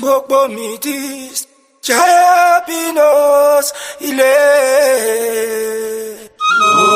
Bokbomitis, Chapinos, Ile. Oh.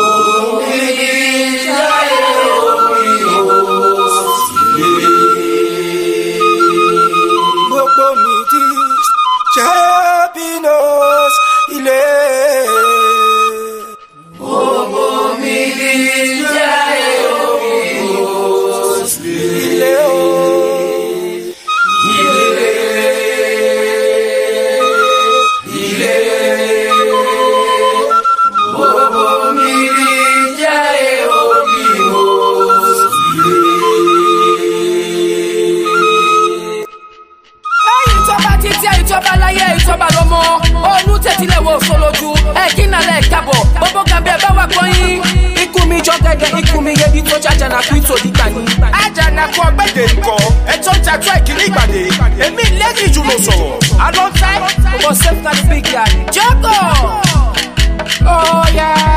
ṣàtúwẹ̀ kìíní ìgbàdé èmi lẹ́yìn ìjùmọ̀ sọ̀rọ̀ alonso. ọmọ sẹ́fù náà ni big yard. jacob. oh yeah.